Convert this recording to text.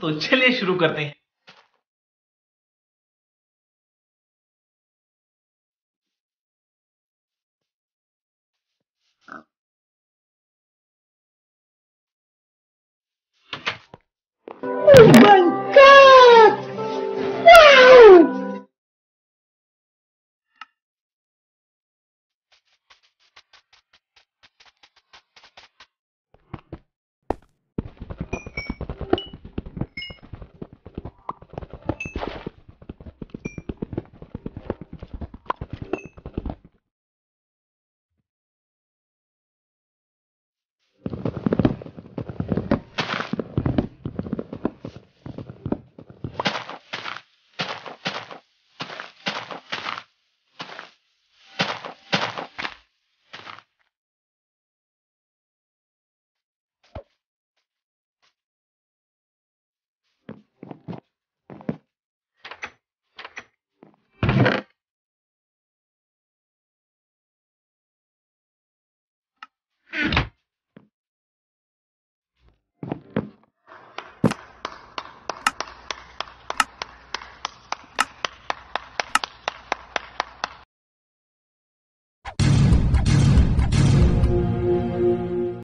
तो चलिए शुरू करते हैं Oh my God!